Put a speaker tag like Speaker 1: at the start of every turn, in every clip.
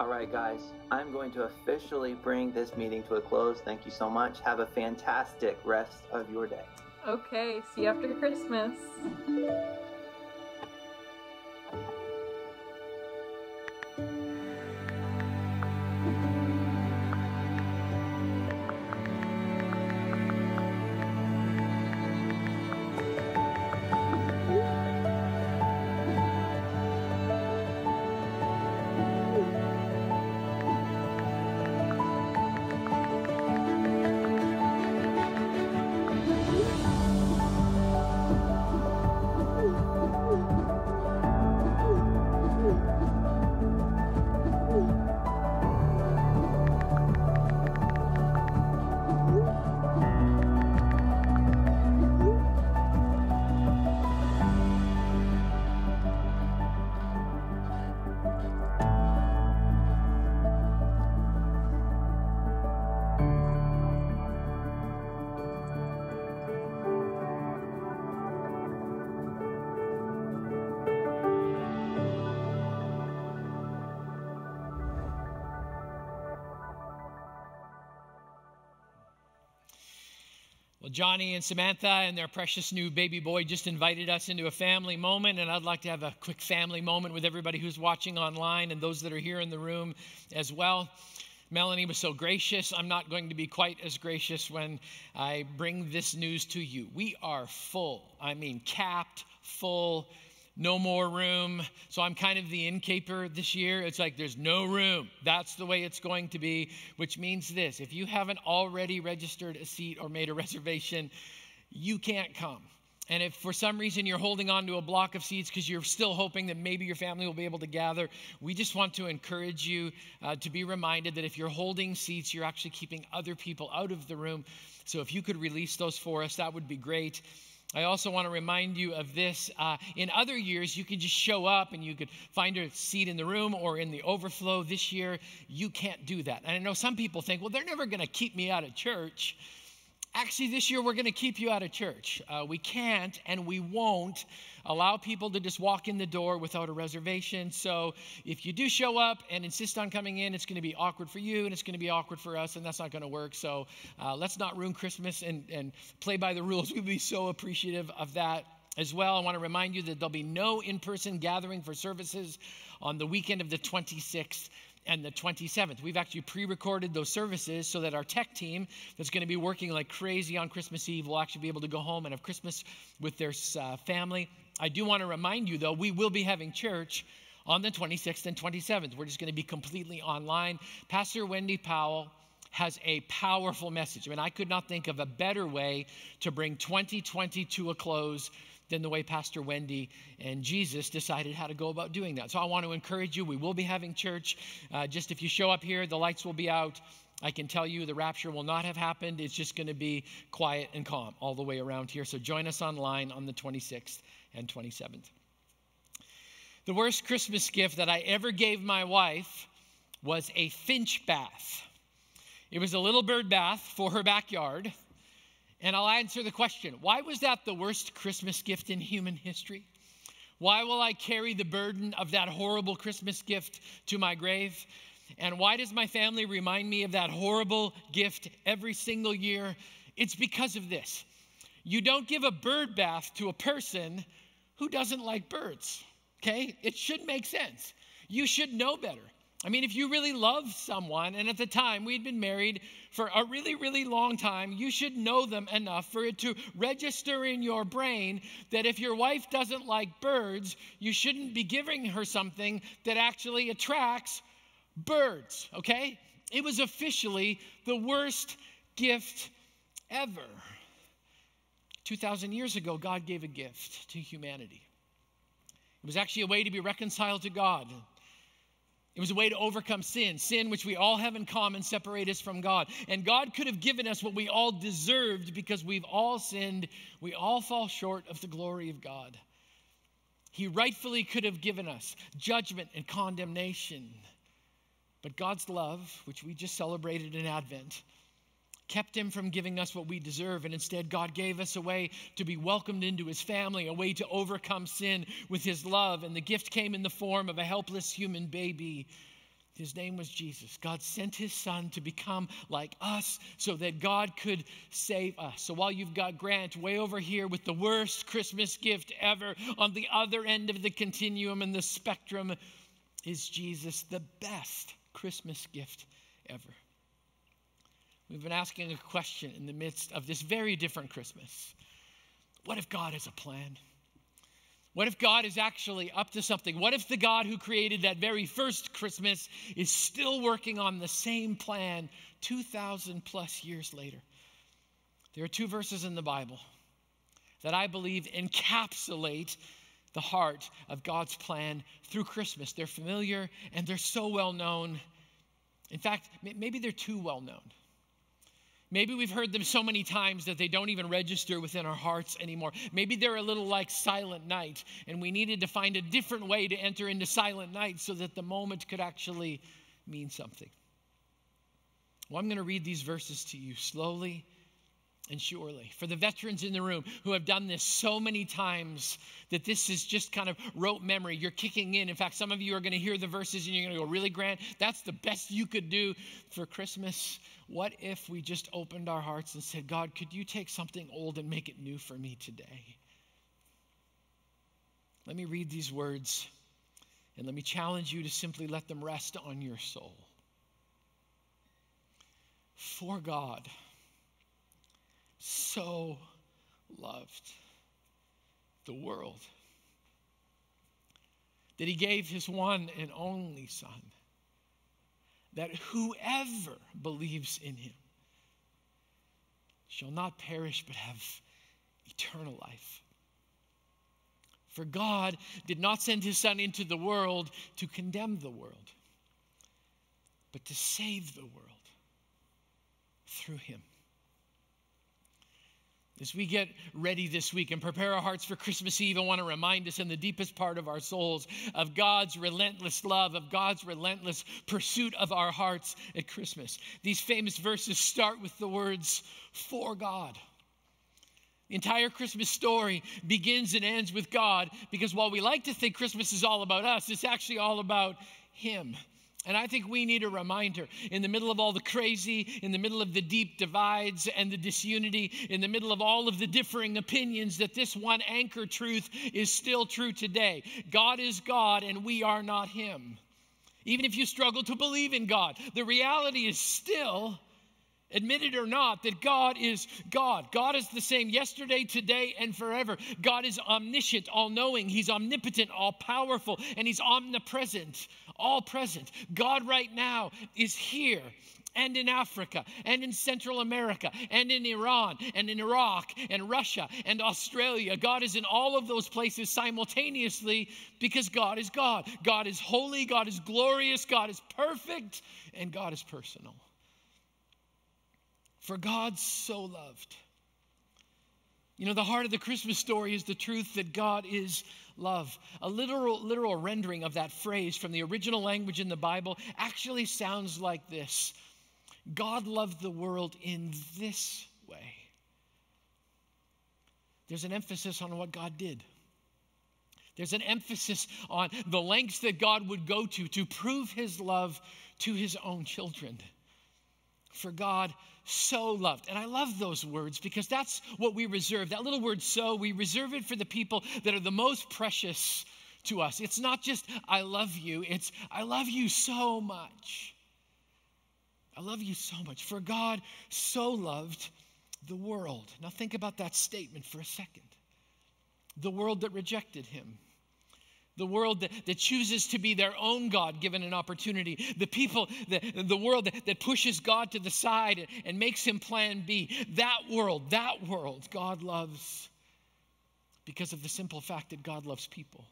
Speaker 1: All right, guys, I'm going to officially bring this meeting to a close. Thank you so much. Have a fantastic rest of your day.
Speaker 2: Okay, see you after Christmas.
Speaker 3: Well, Johnny and Samantha and their precious new baby boy just invited us into a family moment, and I'd like to have a quick family moment with everybody who's watching online and those that are here in the room as well. Melanie was so gracious. I'm not going to be quite as gracious when I bring this news to you. We are full. I mean, capped, full, no more room. So I'm kind of the innkeeper this year. It's like there's no room. That's the way it's going to be, which means this if you haven't already registered a seat or made a reservation, you can't come. And if for some reason you're holding on to a block of seats because you're still hoping that maybe your family will be able to gather, we just want to encourage you uh, to be reminded that if you're holding seats, you're actually keeping other people out of the room. So if you could release those for us, that would be great. I also want to remind you of this. Uh, in other years, you could just show up and you could find a seat in the room or in the overflow. This year, you can't do that. And I know some people think, well, they're never going to keep me out of church. Actually, this year we're going to keep you out of church. Uh, we can't and we won't allow people to just walk in the door without a reservation. So if you do show up and insist on coming in, it's going to be awkward for you and it's going to be awkward for us, and that's not going to work. So uh, let's not ruin Christmas and, and play by the rules. We'd be so appreciative of that as well. I want to remind you that there'll be no in person gathering for services on the weekend of the 26th and the 27th. We've actually pre recorded those services so that our tech team that's going to be working like crazy on Christmas Eve will actually be able to go home and have Christmas with their uh, family. I do want to remind you, though, we will be having church on the 26th and 27th. We're just going to be completely online. Pastor Wendy Powell has a powerful message. I mean, I could not think of a better way to bring 2020 to a close than the way Pastor Wendy and Jesus decided how to go about doing that. So I want to encourage you. We will be having church. Uh, just if you show up here, the lights will be out. I can tell you the rapture will not have happened. It's just going to be quiet and calm all the way around here. So join us online on the 26th and 27th. The worst Christmas gift that I ever gave my wife was a finch bath. It was a little bird bath for her backyard. And I'll answer the question why was that the worst Christmas gift in human history? Why will I carry the burden of that horrible Christmas gift to my grave? And why does my family remind me of that horrible gift every single year? It's because of this. You don't give a bird bath to a person who doesn't like birds, okay? It should make sense. You should know better. I mean, if you really love someone, and at the time we'd been married for a really, really long time, you should know them enough for it to register in your brain that if your wife doesn't like birds, you shouldn't be giving her something that actually attracts birds, okay? It was officially the worst gift ever. 2,000 years ago, God gave a gift to humanity. It was actually a way to be reconciled to God. It was a way to overcome sin, sin which we all have in common, separate us from God. And God could have given us what we all deserved because we've all sinned. We all fall short of the glory of God. He rightfully could have given us judgment and condemnation. But God's love, which we just celebrated in Advent, kept him from giving us what we deserve. And instead, God gave us a way to be welcomed into his family, a way to overcome sin with his love. And the gift came in the form of a helpless human baby. His name was Jesus. God sent his son to become like us so that God could save us. So while you've got Grant way over here with the worst Christmas gift ever, on the other end of the continuum and the spectrum is Jesus, the best Christmas gift ever. We've been asking a question in the midst of this very different Christmas. What if God has a plan? What if God is actually up to something? What if the God who created that very first Christmas is still working on the same plan 2,000 plus years later? There are two verses in the Bible that I believe encapsulate the heart of God's plan through Christmas. They're familiar and they're so well known. In fact, maybe they're too well known. Maybe we've heard them so many times that they don't even register within our hearts anymore. Maybe they're a little like Silent Night, and we needed to find a different way to enter into Silent Night so that the moment could actually mean something. Well, I'm going to read these verses to you slowly and surely. For the veterans in the room who have done this so many times that this is just kind of rote memory, you're kicking in. In fact, some of you are going to hear the verses and you're going to go, Really, Grant? That's the best you could do for Christmas? What if we just opened our hearts and said, God, could you take something old and make it new for me today? Let me read these words and let me challenge you to simply let them rest on your soul. For God so loved the world that he gave his one and only Son, that whoever believes in him shall not perish but have eternal life. For God did not send his Son into the world to condemn the world, but to save the world through him. As we get ready this week and prepare our hearts for Christmas Eve, I want to remind us in the deepest part of our souls of God's relentless love, of God's relentless pursuit of our hearts at Christmas. These famous verses start with the words, for God. The entire Christmas story begins and ends with God because while we like to think Christmas is all about us, it's actually all about Him. And I think we need a reminder in the middle of all the crazy, in the middle of the deep divides and the disunity, in the middle of all of the differing opinions, that this one anchor truth is still true today. God is God and we are not Him. Even if you struggle to believe in God, the reality is still Admit it or not, that God is God. God is the same yesterday, today, and forever. God is omniscient, all knowing. He's omnipotent, all powerful, and He's omnipresent, all present. God right now is here and in Africa and in Central America and in Iran and in Iraq and Russia and Australia. God is in all of those places simultaneously because God is God. God is holy, God is glorious, God is perfect, and God is personal. For God so loved. You know, the heart of the Christmas story is the truth that God is love. A literal, literal rendering of that phrase from the original language in the Bible actually sounds like this God loved the world in this way. There's an emphasis on what God did. There's an emphasis on the lengths that God would go to to prove his love to his own children. For God so loved. And I love those words because that's what we reserve. That little word so, we reserve it for the people that are the most precious to us. It's not just I love you, it's I love you so much. I love you so much. For God so loved the world. Now think about that statement for a second. The world that rejected him the world that, that chooses to be their own God given an opportunity, the people, the, the world that, that pushes God to the side and, and makes him plan B. That world, that world, God loves because of the simple fact that God loves people.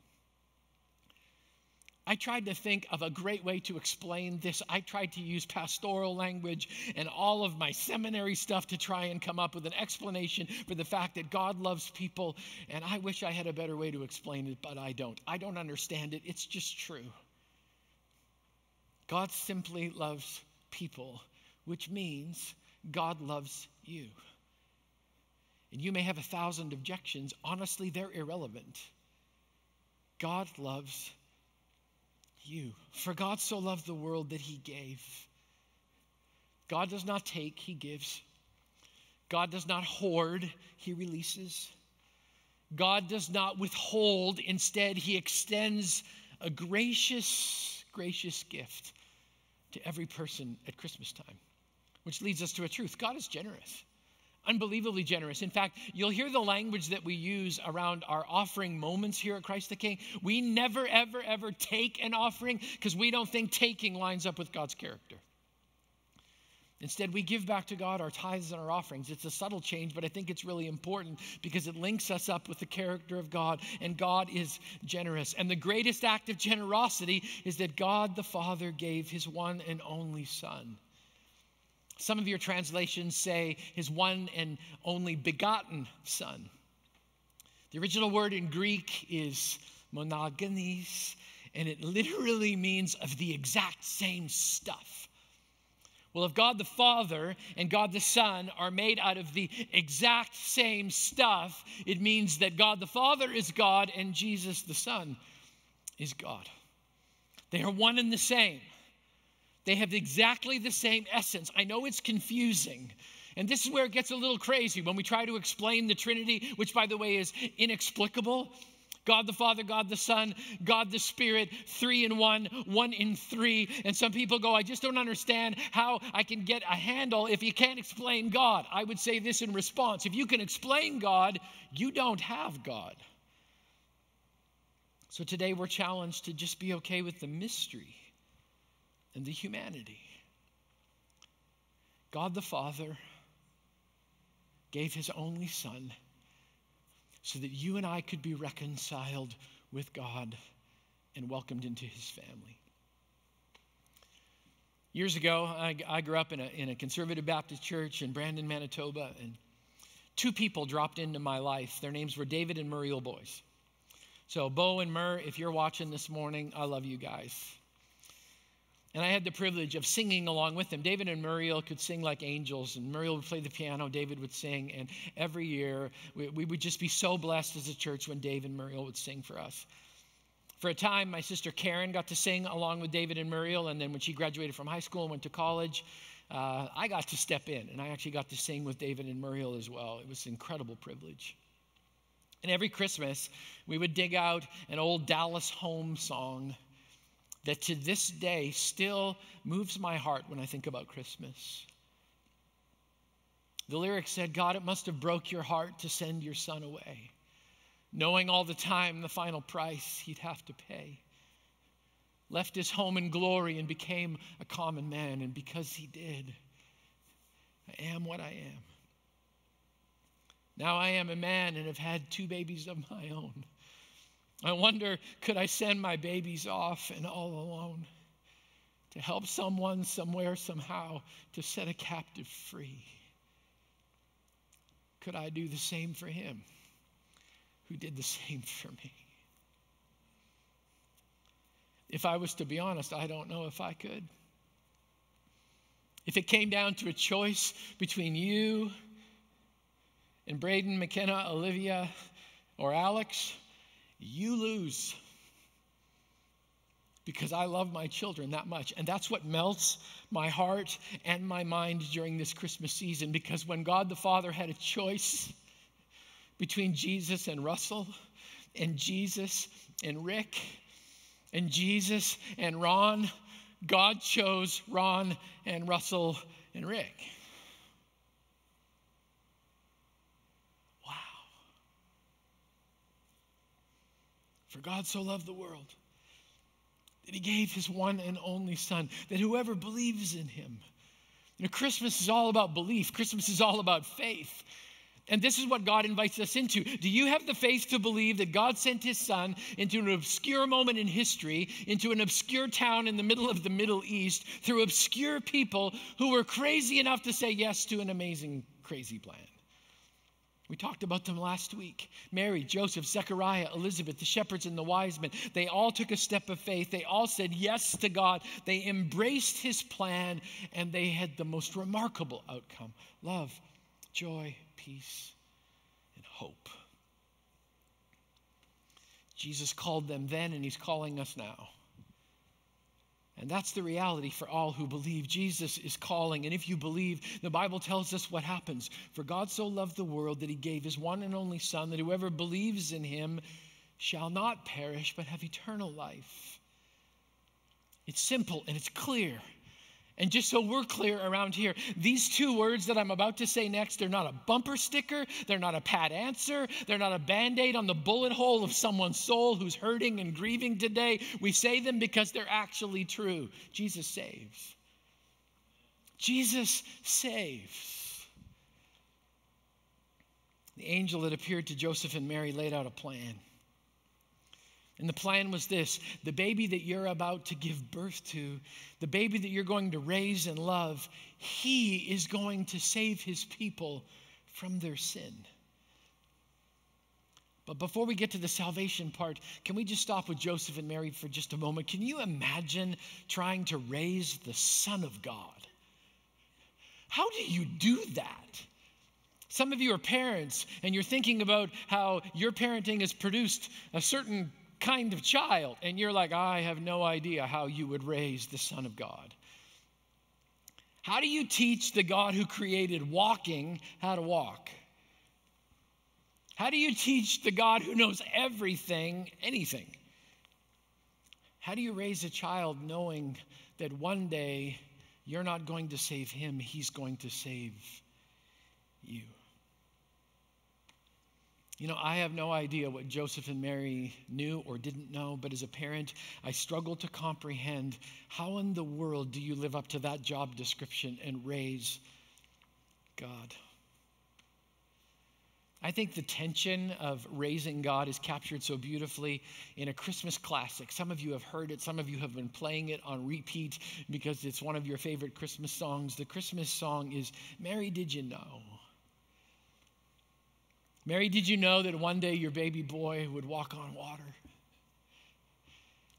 Speaker 3: I tried to think of a great way to explain this. I tried to use pastoral language and all of my seminary stuff to try and come up with an explanation for the fact that God loves people. And I wish I had a better way to explain it, but I don't. I don't understand it. It's just true. God simply loves people, which means God loves you. And you may have a thousand objections. Honestly, they're irrelevant. God loves you. For God so loved the world that he gave. God does not take, he gives. God does not hoard, he releases. God does not withhold, instead, he extends a gracious, gracious gift to every person at Christmas time. Which leads us to a truth God is generous unbelievably generous. In fact, you'll hear the language that we use around our offering moments here at Christ the King. We never, ever, ever take an offering because we don't think taking lines up with God's character. Instead, we give back to God our tithes and our offerings. It's a subtle change, but I think it's really important because it links us up with the character of God, and God is generous. And the greatest act of generosity is that God the Father gave his one and only Son some of your translations say his one and only begotten son. The original word in Greek is monogenes, and it literally means of the exact same stuff. Well, if God the Father and God the Son are made out of the exact same stuff, it means that God the Father is God and Jesus the Son is God. They are one and the same. They have exactly the same essence. I know it's confusing. And this is where it gets a little crazy when we try to explain the Trinity, which, by the way, is inexplicable. God the Father, God the Son, God the Spirit, three in one, one in three. And some people go, I just don't understand how I can get a handle if you can't explain God. I would say this in response if you can explain God, you don't have God. So today we're challenged to just be okay with the mystery and the humanity. God the Father gave his only Son so that you and I could be reconciled with God and welcomed into his family. Years ago, I, I grew up in a, in a conservative Baptist church in Brandon, Manitoba, and two people dropped into my life. Their names were David and Muriel Boyce. So, Bo and Mur, if you're watching this morning, I love you guys. And I had the privilege of singing along with them. David and Muriel could sing like angels, and Muriel would play the piano, David would sing. And every year, we, we would just be so blessed as a church when David and Muriel would sing for us. For a time, my sister Karen got to sing along with David and Muriel, and then when she graduated from high school and went to college, uh, I got to step in, and I actually got to sing with David and Muriel as well. It was an incredible privilege. And every Christmas, we would dig out an old Dallas Holm song that to this day still moves my heart when I think about Christmas. The lyric said, God, it must have broke your heart to send your son away, knowing all the time the final price he'd have to pay. Left his home in glory and became a common man, and because he did, I am what I am. Now I am a man and have had two babies of my own. I wonder could I send my babies off and all alone to help someone somewhere, somehow, to set a captive free? Could I do the same for him who did the same for me? If I was to be honest, I don't know if I could. If it came down to a choice between you and Braden, McKenna, Olivia, or Alex, you lose. Because I love my children that much. And that's what melts my heart and my mind during this Christmas season. Because when God the Father had a choice between Jesus and Russell, and Jesus and Rick, and Jesus and Ron, God chose Ron and Russell and Rick. For God so loved the world that he gave his one and only Son, that whoever believes in him. You know, Christmas is all about belief, Christmas is all about faith. And this is what God invites us into. Do you have the faith to believe that God sent his son into an obscure moment in history, into an obscure town in the middle of the Middle East, through obscure people who were crazy enough to say yes to an amazing, crazy plan? We talked about them last week. Mary, Joseph, Zechariah, Elizabeth, the shepherds, and the wise men. They all took a step of faith. They all said yes to God. They embraced his plan, and they had the most remarkable outcome love, joy, peace, and hope. Jesus called them then, and he's calling us now. And that's the reality for all who believe. Jesus is calling. And if you believe, the Bible tells us what happens. For God so loved the world that he gave his one and only Son, that whoever believes in him shall not perish, but have eternal life. It's simple and it's clear. And just so we're clear around here, these two words that I'm about to say next, they're not a bumper sticker, they're not a pat answer, they're not a band aid on the bullet hole of someone's soul who's hurting and grieving today. We say them because they're actually true. Jesus saves. Jesus saves. The angel that appeared to Joseph and Mary laid out a plan. And the plan was this the baby that you're about to give birth to, the baby that you're going to raise and love, he is going to save his people from their sin. But before we get to the salvation part, can we just stop with Joseph and Mary for just a moment? Can you imagine trying to raise the Son of God? How do you do that? Some of you are parents and you're thinking about how your parenting has produced a certain kind of child. And you're like, I have no idea how you would raise the Son of God. How do you teach the God who created walking how to walk? How do you teach the God who knows everything, anything? How do you raise a child knowing that one day you're not going to save him, he's going to save you? You know, I have no idea what Joseph and Mary knew or didn't know, but as a parent, I struggle to comprehend how in the world do you live up to that job description and raise God? I think the tension of raising God is captured so beautifully in a Christmas classic. Some of you have heard it, some of you have been playing it on repeat because it's one of your favorite Christmas songs. The Christmas song is Mary, Did You Know? Mary, did you know that one day your baby boy would walk on water?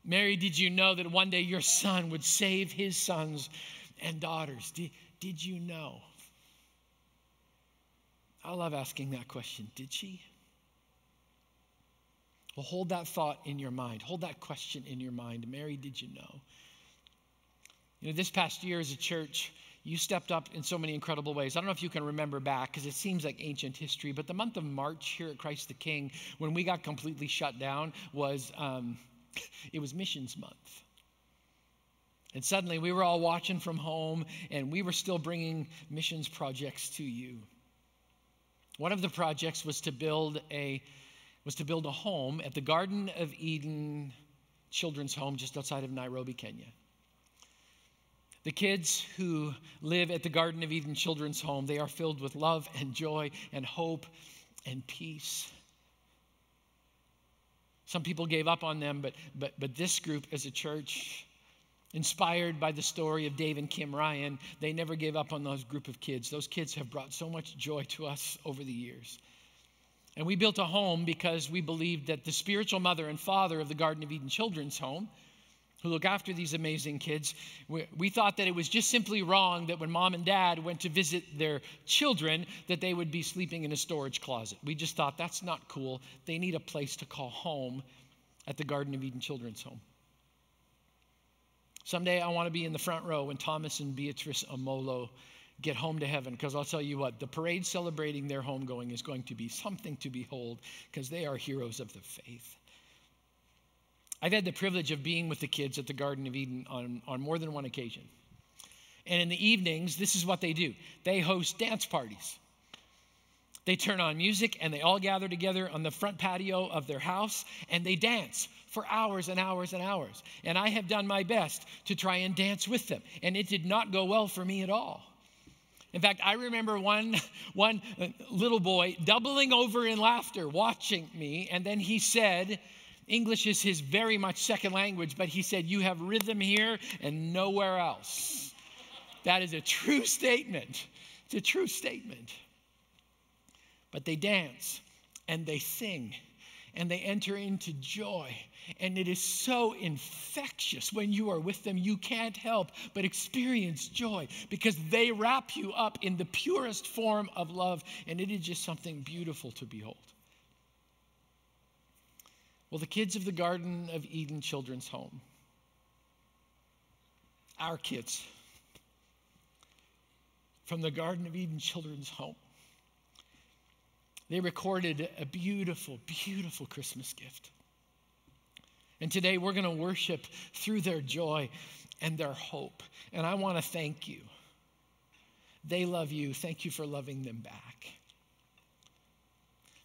Speaker 3: Mary, did you know that one day your son would save his sons and daughters? Did, did you know? I love asking that question. Did she? Well, hold that thought in your mind. Hold that question in your mind. Mary, did you know? You know, this past year as a church, you stepped up in so many incredible ways. I don't know if you can remember back because it seems like ancient history, but the month of March here at Christ the King, when we got completely shut down, was um, it was missions month. And suddenly we were all watching from home and we were still bringing missions projects to you. One of the projects was to build a was to build a home at the Garden of Eden Children's Home just outside of Nairobi, Kenya. The kids who live at the Garden of Eden Children's Home, they are filled with love and joy and hope and peace. Some people gave up on them, but, but, but this group as a church, inspired by the story of Dave and Kim Ryan, they never gave up on those group of kids. Those kids have brought so much joy to us over the years. And we built a home because we believed that the spiritual mother and father of the Garden of Eden Children's Home who look after these amazing kids, we, we, thought that it was just simply wrong that when mom and dad went to visit their children that they would be sleeping in a storage closet. We just thought that's not cool. They need a place to call home at the Garden of Eden Children's Home. Someday I want to be in the front row when Thomas and Beatrice Amolo get home to heaven because I'll tell you what, the parade celebrating their homegoing is going to be something to behold because they are heroes of the faith. I've had the privilege of being with the kids at the Garden of Eden on, on more than one occasion. And in the evenings, this is what they do they host dance parties. They turn on music and they all gather together on the front patio of their house and they dance for hours and hours and hours. And I have done my best to try and dance with them. And it did not go well for me at all. In fact, I remember one, one little boy doubling over in laughter watching me, and then he said, English is his very much second language, but he said, You have rhythm here and nowhere else. That is a true statement. It's a true statement. But they dance and they sing and they enter into joy. And it is so infectious when you are with them. You can't help but experience joy because they wrap you up in the purest form of love. And it is just something beautiful to behold. Well, the kids of the Garden of Eden Children's Home,
Speaker 4: our kids from the Garden of Eden Children's Home. They recorded a beautiful, beautiful Christmas gift. And today we're going to worship through their joy and their hope. And I want to thank you. They love you. Thank you for loving them back.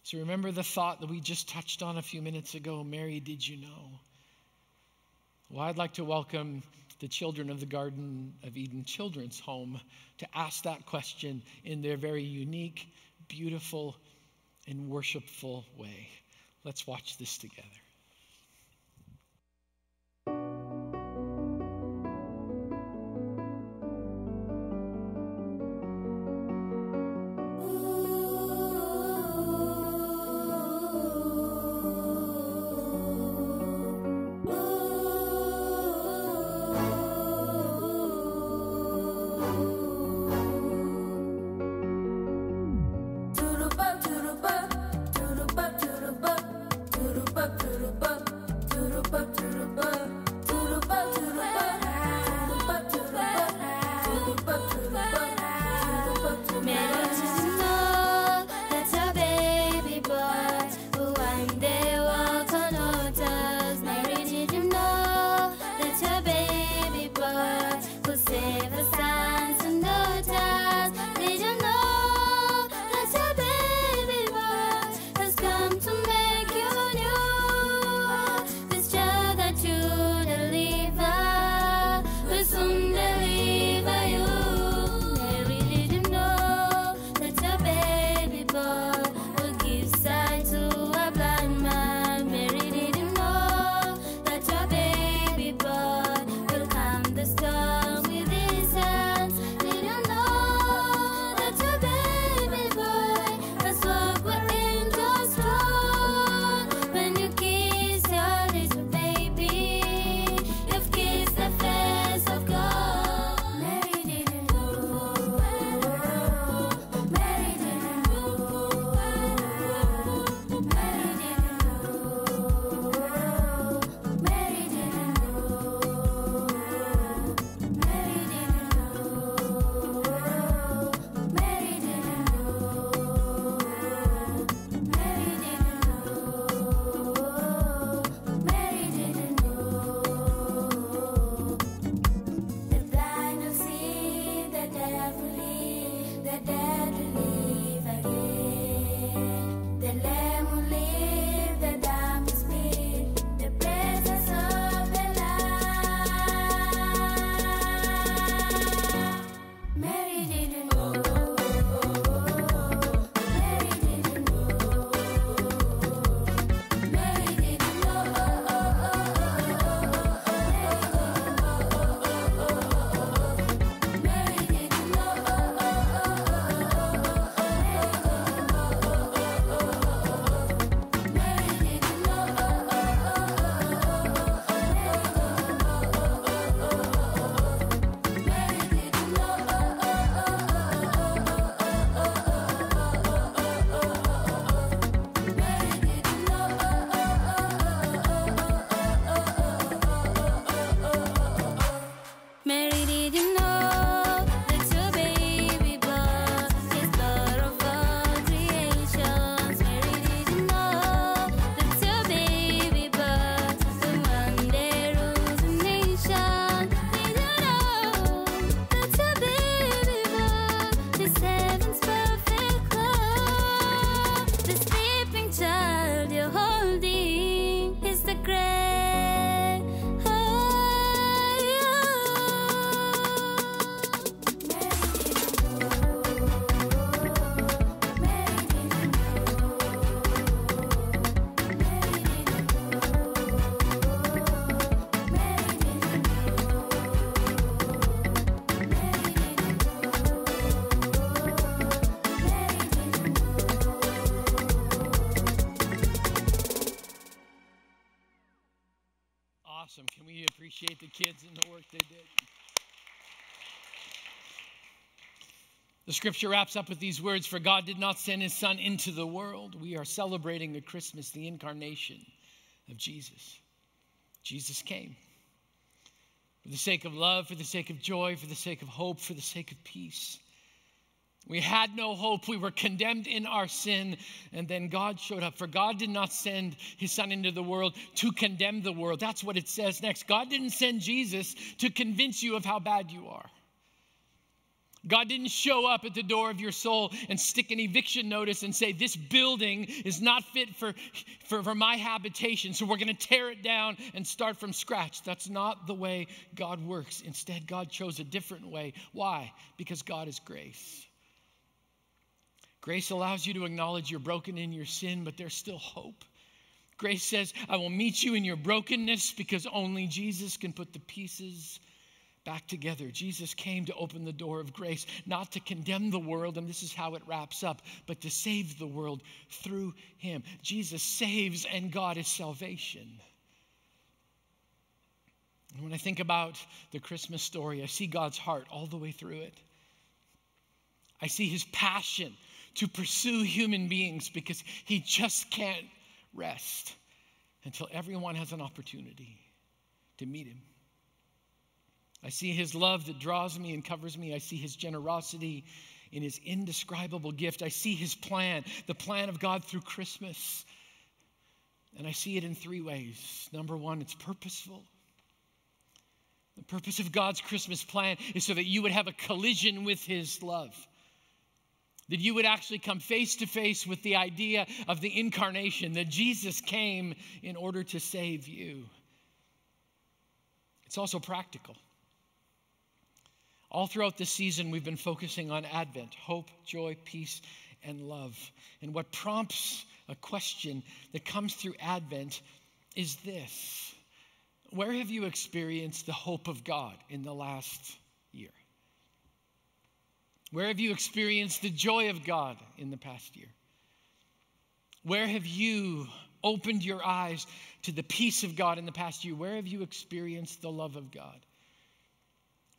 Speaker 4: So remember the thought that we just touched on a few minutes ago Mary, did you know? Well, I'd like to welcome the children of the Garden of Eden Children's Home to ask that question in their very unique, beautiful, and worshipful way. Let's watch this together. Scripture wraps up with these words For God did not send his son into the world. We are celebrating the Christmas, the incarnation of Jesus. Jesus came.
Speaker 3: for the sake of love, for the sake of joy, for the sake of hope, for the sake of peace. We had no hope. We were condemned in our sin. And then God showed up. For God did not send his son into the world to condemn the world. That's what it says next. God didn't send Jesus to convince you of how bad you are. God didn't show up at the door of your soul and stick an eviction notice and say, This building is not fit for, for, for my habitation, so we're going to tear it down and start from scratch. That's not the way God works. Instead, God chose a different way. Why? Because God is grace. Grace allows you to acknowledge you're broken in your sin, but there's still hope. Grace says, I will meet you in your brokenness because only Jesus can put the pieces back together. Jesus came to open the door of grace, not to condemn the world, and this is how it wraps up, but to save the world through him. Jesus saves, and God is salvation. And when I think about the Christmas story, I see God's heart all the way through it. I see his passion to pursue human beings because he just can't rest until everyone has an opportunity to meet him. I see his love that draws me and covers me. I see his generosity in his indescribable gift. I see his plan, the plan of God through Christmas. And I see it in three ways. Number one, it's purposeful. The purpose of God's Christmas plan is so that you would have a collision with his love that you would actually come face to face with the idea of the incarnation, that Jesus came in order to save you. It's also practical. All throughout this season, we've been focusing on Advent hope, joy, peace, and love. And what prompts a question that comes through Advent is this Where have you experienced the hope of God in the last year? Where have you experienced the joy of God in the past year? Where have you opened your eyes to the peace of God in the past year? Where have you experienced the love of God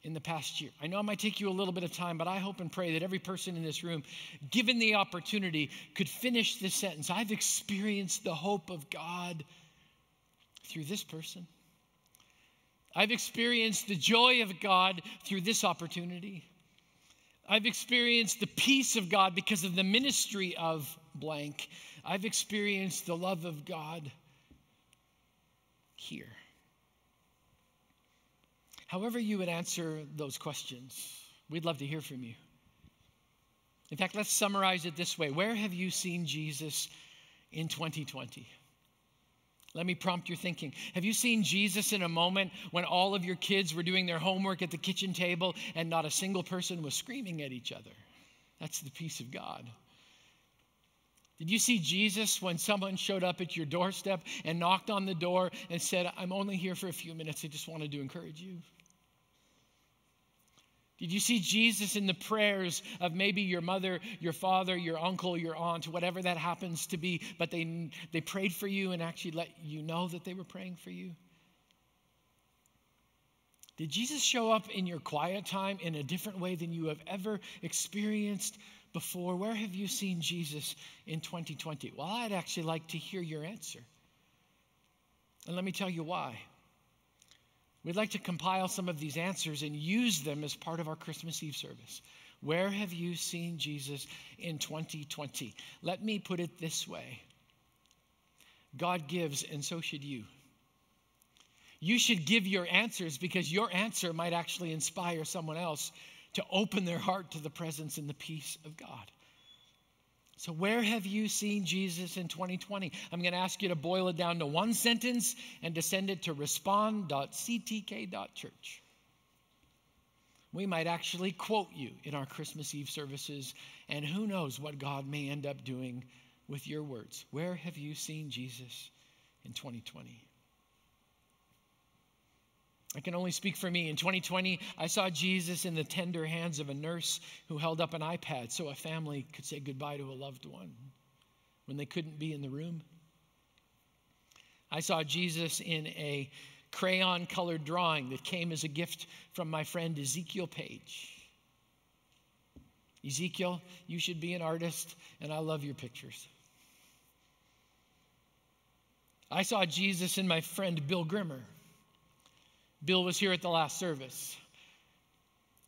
Speaker 3: in the past year? I know it might take you a little bit of time, but I hope and pray that every person in this room, given the opportunity, could finish this sentence I've experienced the hope of God through this person. I've experienced the joy of God through this opportunity. I've experienced the peace of God because of the ministry of blank. I've experienced the love of God here. However, you would answer those questions, we'd love to hear from you. In fact, let's summarize it this way Where have you seen Jesus in 2020? Let me prompt your thinking. Have you seen Jesus in a moment when all of your kids were doing their homework at the kitchen table and not a single person was screaming at each other? That's the peace of God. Did you see Jesus when someone showed up at your doorstep and knocked on the door and said, I'm only here for a few minutes, I just wanted to encourage you? Did you see Jesus in the prayers of maybe your mother, your father, your uncle, your aunt, whatever that happens to be, but they, they prayed for you and actually let you know that they were praying for you? Did Jesus show up in your quiet time in a different way than you have ever experienced before? Where have you seen Jesus in 2020? Well, I'd actually like to hear your answer. And let me tell you why. We'd like to compile some of these answers and use them as part of our Christmas Eve service. Where have you seen Jesus in 2020? Let me put it this way God gives, and so should you. You should give your answers because your answer might actually inspire someone else to open their heart to the presence and the peace of God. So, where have you seen Jesus in 2020? I'm going to ask you to boil it down to one sentence and to send it to respond.ctk.church. We might actually quote you in our Christmas Eve services, and who knows what God may end up doing with your words. Where have you seen Jesus in 2020? I can only speak for me. In 2020, I saw Jesus in the tender hands of a nurse who held up an iPad so a family could say goodbye to a loved one when they couldn't be in the room. I saw Jesus in a crayon colored drawing that came as a gift from my friend Ezekiel Page. Ezekiel, you should be an artist, and I love your pictures. I saw Jesus in my friend Bill Grimmer Bill was here at the last service.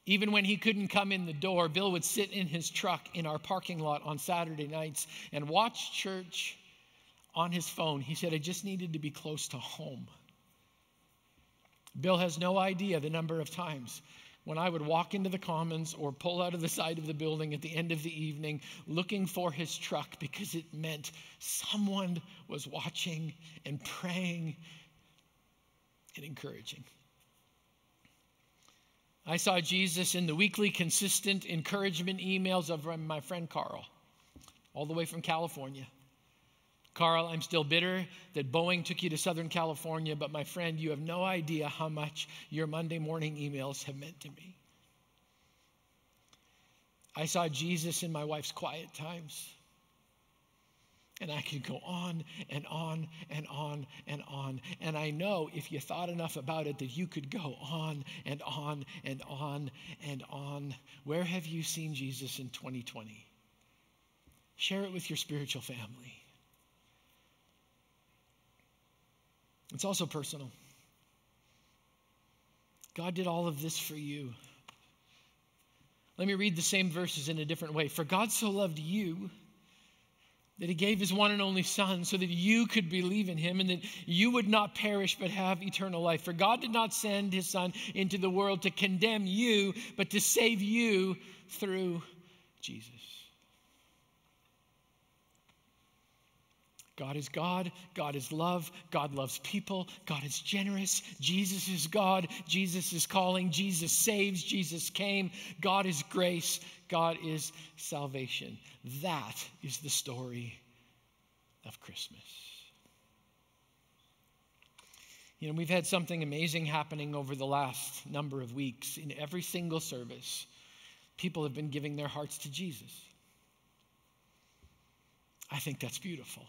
Speaker 3: Even when he couldn't come in the door, Bill would sit in his truck in our parking lot on Saturday nights and watch church on his phone. He said, I just needed to be close to home. Bill has no idea the number of times when I would walk into the commons or pull out of the side of the building at the end of the evening looking for his truck because it meant someone was watching and praying and encouraging. I saw Jesus in the weekly consistent encouragement emails of my friend Carl, all the way from California. Carl, I'm still bitter that Boeing took you to Southern California, but my friend, you have no idea how much your Monday morning emails have meant to me. I saw Jesus in my wife's quiet times. And I could go on and on and on and on. And I know if you thought enough about it that you could go on and on and on and on. Where have you seen Jesus in 2020? Share it with your spiritual family. It's also personal. God did all of this for you. Let me read the same verses in a different way. For God so loved you that he gave his one and only Son so that you could believe in him and that you would not perish but have eternal life. For God did not send his Son into the world to condemn you, but to save you through Jesus. God is God. God is love. God loves people. God is generous. Jesus is God. Jesus is calling. Jesus saves. Jesus came. God is grace. God is salvation. That is the story of Christmas. You know, we've had something amazing happening over the last number of weeks. In every single service, people have been giving their hearts to Jesus. I think that's beautiful.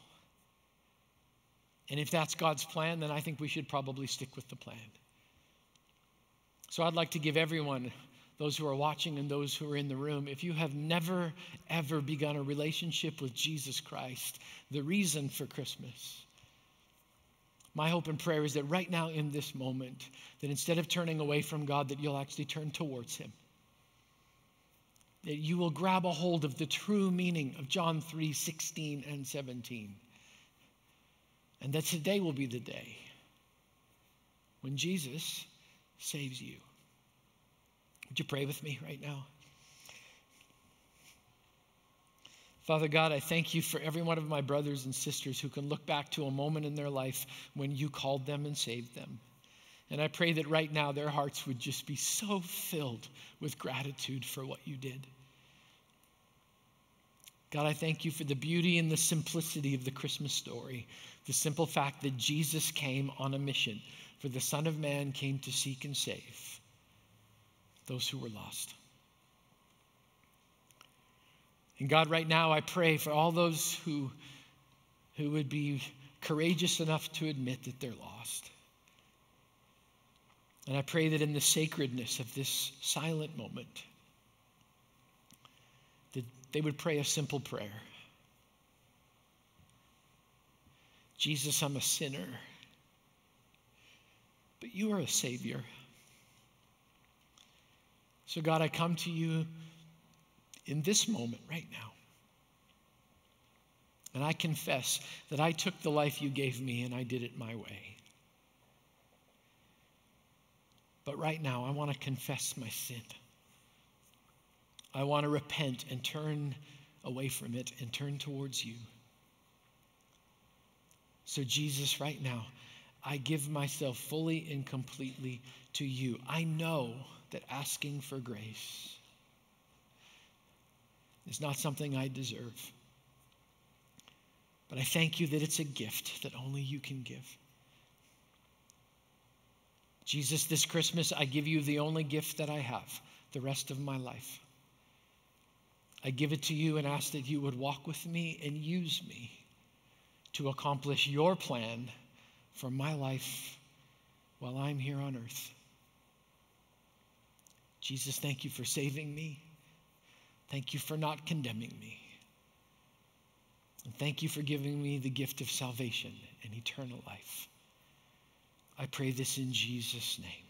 Speaker 3: And if that's God's plan, then I think we should probably stick with the plan. So I'd like to give everyone, those who are watching and those who are in the room, if you have never, ever begun a relationship with Jesus Christ, the reason for Christmas, my hope and prayer is that right now in this moment, that instead of turning away from God, that you'll actually turn towards Him. That you will grab a hold of the true meaning of John 3 16 and 17 and that today will be the day when Jesus saves you. Would you pray with me right now? Father God, I thank you for every one of my brothers and sisters who can look back to a moment in their life when you called them and saved them. And I pray that right now their hearts would just be so filled with gratitude for what you did. God, I thank you for the beauty and the simplicity of the Christmas story. The simple fact that Jesus came on a mission, for the Son of Man came to seek and save those who were lost. And God, right now, I pray for all those who, who would be courageous enough to admit that they're lost. And I pray that in the sacredness of this silent moment, they would pray a simple prayer Jesus, I'm a sinner, but you are a Savior. So, God, I come to you in this moment right now. And I confess that I took the life you gave me and I did it my way. But right now, I want to confess my sin. I want to repent and turn away from it and turn towards you. So, Jesus, right now, I give myself fully and completely to you. I know that asking for grace is not something I deserve. But I thank you that it's a gift that only you can give. Jesus, this Christmas, I give you the only gift that I have the rest of my life. I give it to you and ask that you would walk with me and use me to accomplish your plan for my life while I'm here on earth. Jesus, thank you for saving me. Thank you for not condemning me. And thank you for giving me the gift of salvation and eternal life. I pray this in Jesus' name.